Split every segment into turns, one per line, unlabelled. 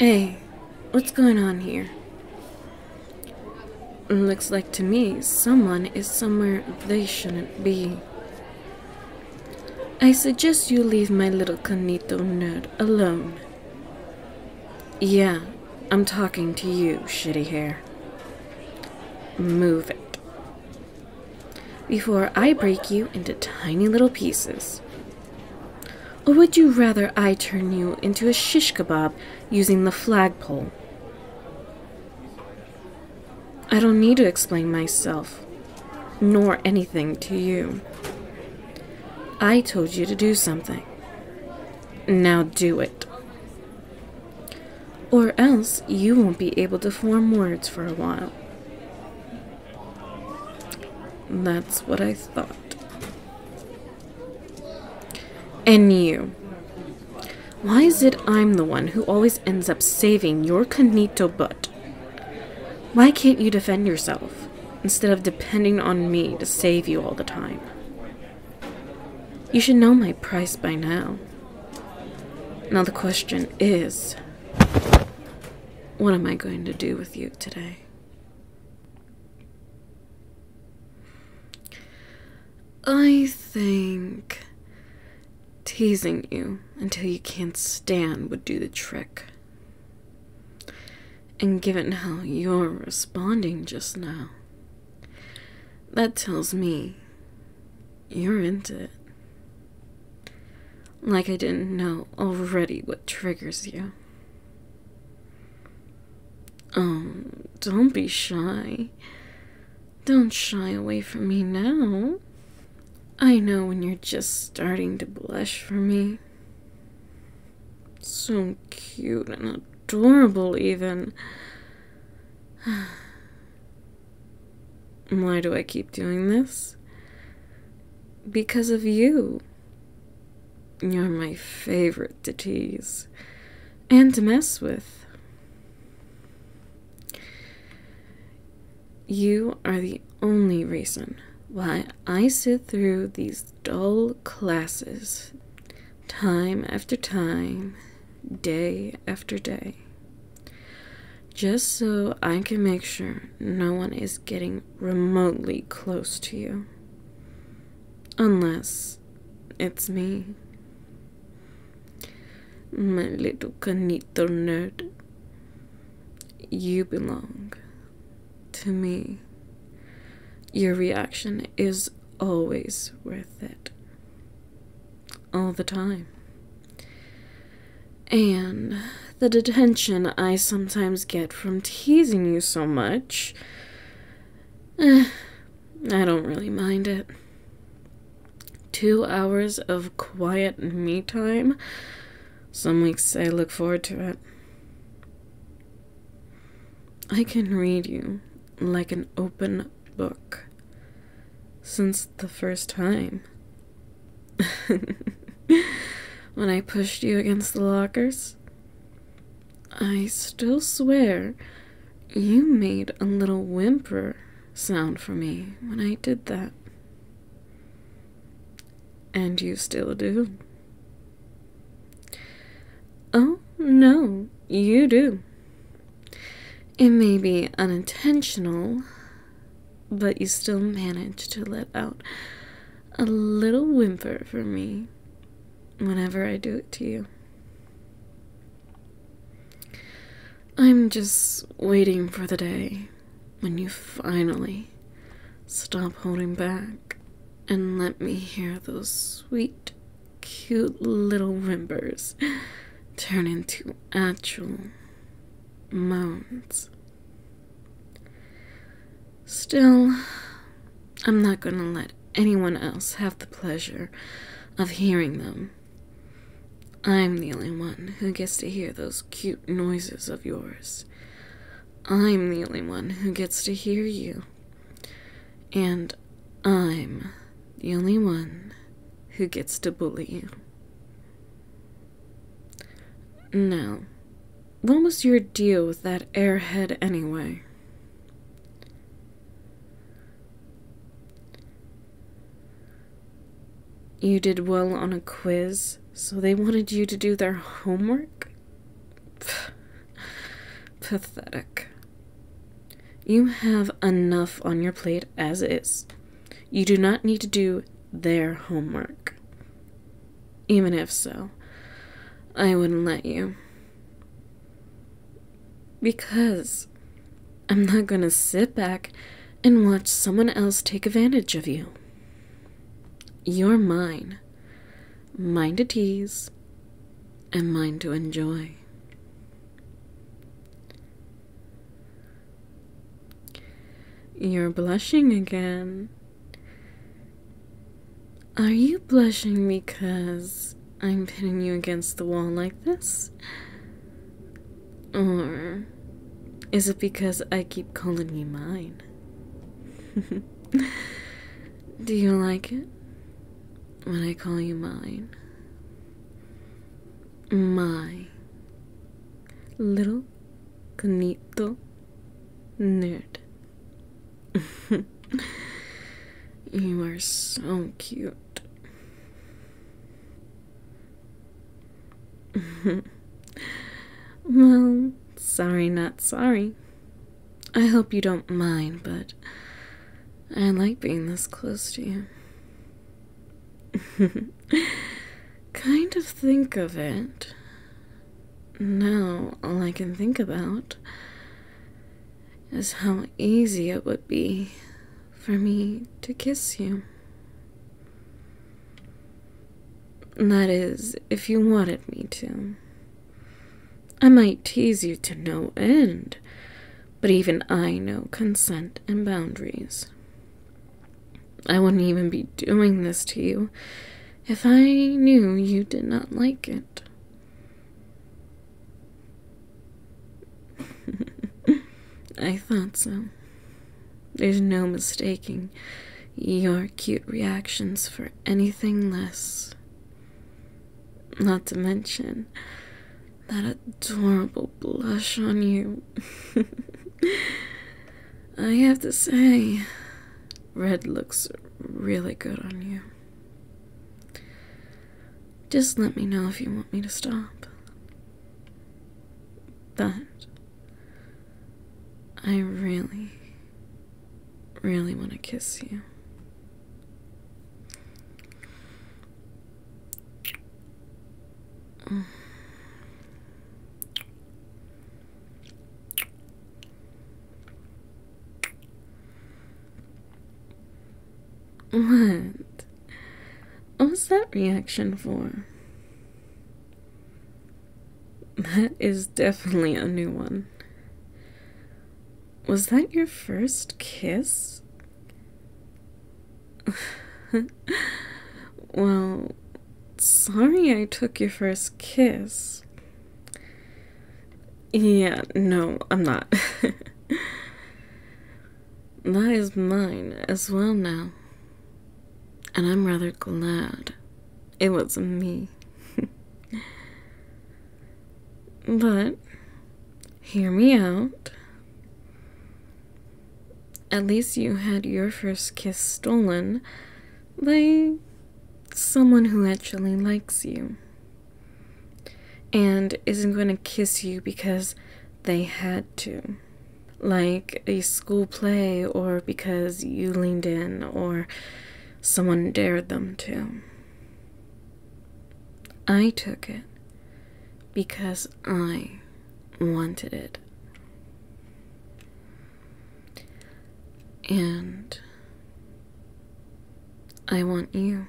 Hey, what's going on here? Mm, looks like to me someone is somewhere they shouldn't be. I suggest you leave my little Canito nerd alone. Yeah, I'm talking to you, shitty hair. Move it. Before I break you into tiny little pieces. Or would you rather I turn you into a shish kebab using the flagpole? I don't need to explain myself, nor anything to you. I told you to do something. Now do it. Or else you won't be able to form words for a while. That's what I thought. And you. Why is it I'm the one who always ends up saving your Canito butt? Why can't you defend yourself instead of depending on me to save you all the time? You should know my price by now. Now the question is, what am I going to do with you today? I think teasing you until you can't stand would do the trick. And given how you're responding just now, that tells me you're into it. Like I didn't know already what triggers you. Oh, don't be shy. Don't shy away from me now. I know when you're just starting to blush for me. So cute and adorable, even. Why do I keep doing this? Because of you. You're my favorite to tease and to mess with. You are the only reason why I sit through these dull classes time after time, day after day, just so I can make sure no one is getting remotely close to you. Unless it's me. My little Canito nerd. You belong to me. Your reaction is always worth it. All the time. And the detention I sometimes get from teasing you so much, eh, I don't really mind it. Two hours of quiet me time, some weeks I look forward to it. I can read you like an open book since the first time. when I pushed you against the lockers, I still swear you made a little whimper sound for me when I did that. And you still do. Oh, no, you do. It may be unintentional, but you still manage to let out a little whimper for me whenever I do it to you. I'm just waiting for the day when you finally stop holding back and let me hear those sweet, cute little whimpers turn into actual moans. Still, I'm not going to let anyone else have the pleasure of hearing them. I'm the only one who gets to hear those cute noises of yours. I'm the only one who gets to hear you. And I'm the only one who gets to bully you. Now, what was your deal with that airhead anyway? You did well on a quiz, so they wanted you to do their homework? pathetic. You have enough on your plate as is. You do not need to do their homework. Even if so, I wouldn't let you. Because I'm not going to sit back and watch someone else take advantage of you. You're mine. Mine to tease and mine to enjoy. You're blushing again. Are you blushing because I'm pinning you against the wall like this? Or is it because I keep calling you mine? Do you like it when I call you mine? My little conito nerd. you are so cute. well, sorry, not sorry. I hope you don't mind, but I like being this close to you. kind of think of it. Now, all I can think about is how easy it would be for me to kiss you. That is, if you wanted me to. I might tease you to no end, but even I know consent and boundaries. I wouldn't even be doing this to you if I knew you did not like it. I thought so. There's no mistaking your cute reactions for anything less. Not to mention that adorable blush on you. I have to say, red looks really good on you. Just let me know if you want me to stop. But I really, really want to kiss you. Mm-hmm. What? What was that reaction for? That is definitely a new one. Was that your first kiss? well, sorry I took your first kiss. Yeah, no, I'm not. that is mine as well now. And I'm rather glad it was me. but, hear me out. At least you had your first kiss stolen by someone who actually likes you and isn't going to kiss you because they had to. Like a school play, or because you leaned in, or someone dared them to. I took it because I wanted it. And I want you.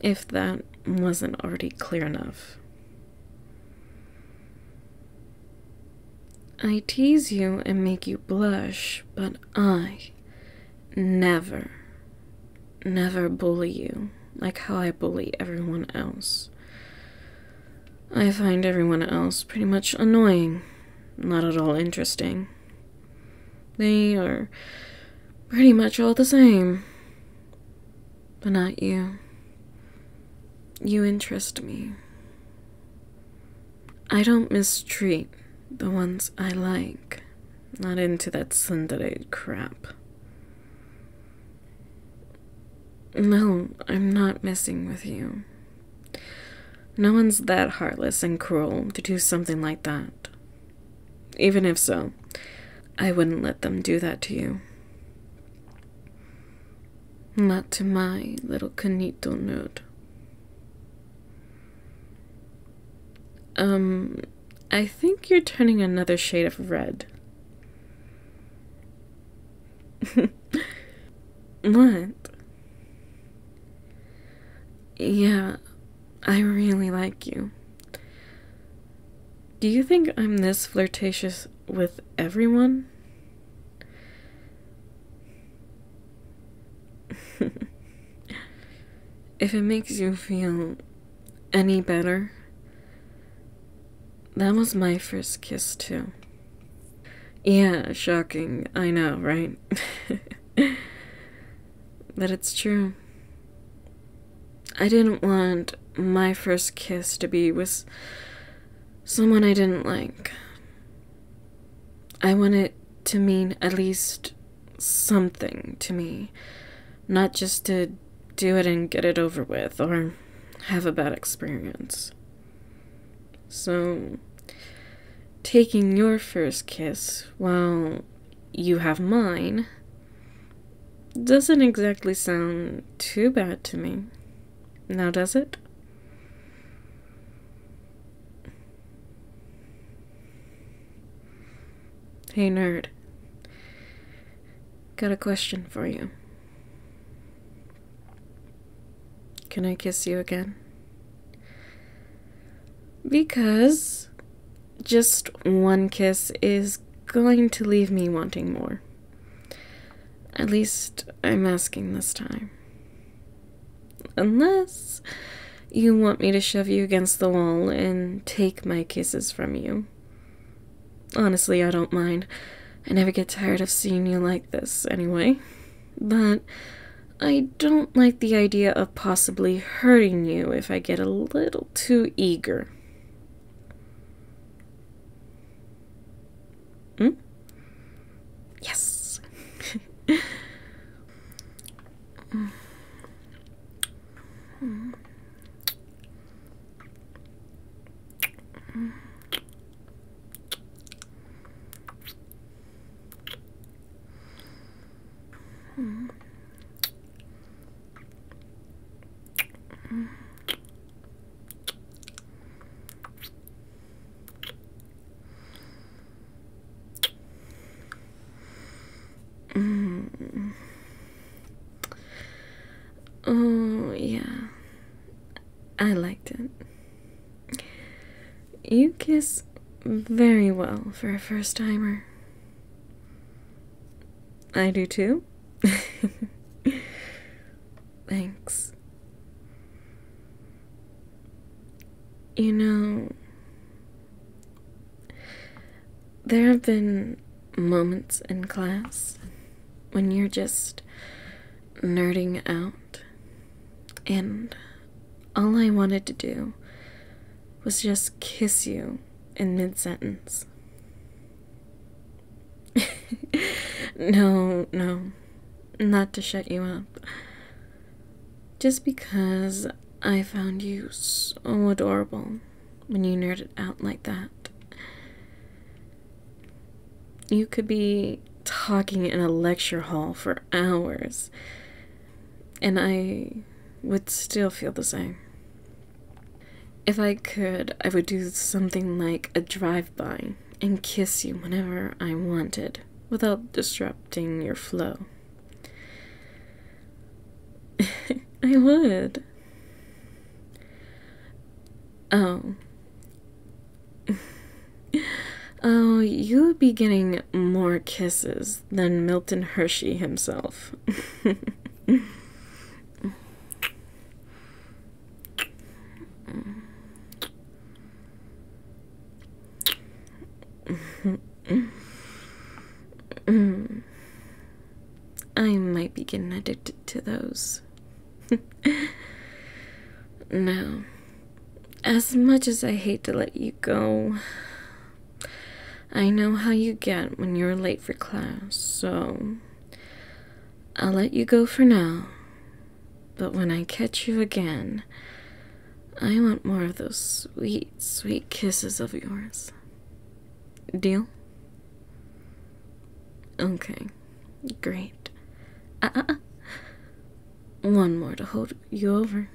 If that wasn't already clear enough. I tease you and make you blush, but I never, never bully you like how I bully everyone else. I find everyone else pretty much annoying, not at all interesting. They are pretty much all the same. But not you. You interest me. I don't mistreat the ones I like. Not into that tsundere crap. No, I'm not messing with you. No one's that heartless and cruel to do something like that. even if so, I wouldn't let them do that to you. Not to my little Canito nerd. Um, I think you're turning another shade of red. what? Yeah, I really like you. Do you think I'm this flirtatious with everyone? if it makes you feel any better, that was my first kiss, too. Yeah, shocking. I know, right? but it's true. I didn't want my first kiss to be with someone I didn't like. I want it to mean at least something to me, not just to do it and get it over with or have a bad experience. So, taking your first kiss while you have mine doesn't exactly sound too bad to me. Now, does it? Hey, nerd. Got a question for you. Can I kiss you again? Because just one kiss is going to leave me wanting more. At least I'm asking this time. Unless you want me to shove you against the wall and take my kisses from you. Honestly, I don't mind. I never get tired of seeing you like this, anyway. But I don't like the idea of possibly hurting you if I get a little too eager. Hmm? Yes. Oh, yeah. I liked it. You kiss very well for a first timer. I do too. Thanks. You know, there have been moments in class when you're just nerding out, and all I wanted to do was just kiss you in mid sentence. no, no, not to shut you up. Just because I found you so adorable when you nerded out like that. You could be talking in a lecture hall for hours, and I would still feel the same. If I could, I would do something like a drive by and kiss you whenever I wanted without disrupting your flow. I would. Oh. Oh, you would be getting more kisses than Milton Hershey himself. I might be getting addicted to those. no. As much as I hate to let you go, I know how you get when you're late for class, so I'll let you go for now. But when I catch you again, I want more of those sweet, sweet kisses of yours. Deal? Okay, great. Uh, uh, uh. One more to hold you over.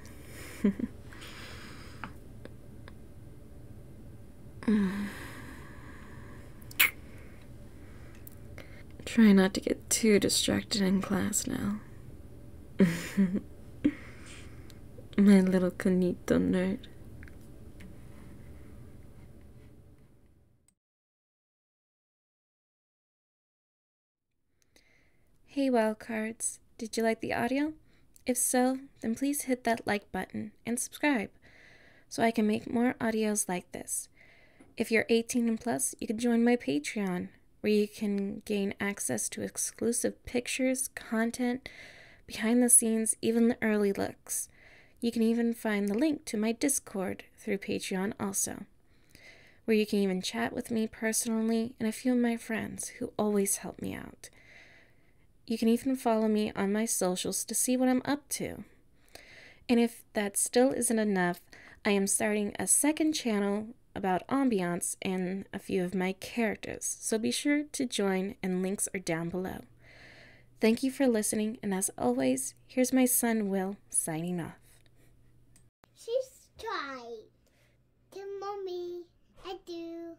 Try not to get too distracted in class now. My little Canito nerd. Hey wildcards, did you like the audio? If so, then please hit that like button and subscribe so I can make more audios like this. If you're 18 and plus, you can join my Patreon where you can gain access to exclusive pictures, content, behind the scenes, even the early looks. You can even find the link to my Discord through Patreon also, where you can even chat with me personally and a few of my friends who always help me out. You can even follow me on my socials to see what I'm up to. And if that still isn't enough, I am starting a second channel about ambiance and a few of my characters, so be sure to join, and links are down below. Thank you for listening, and as always, here's my son Will signing off.
She's tight. To mommy, I do.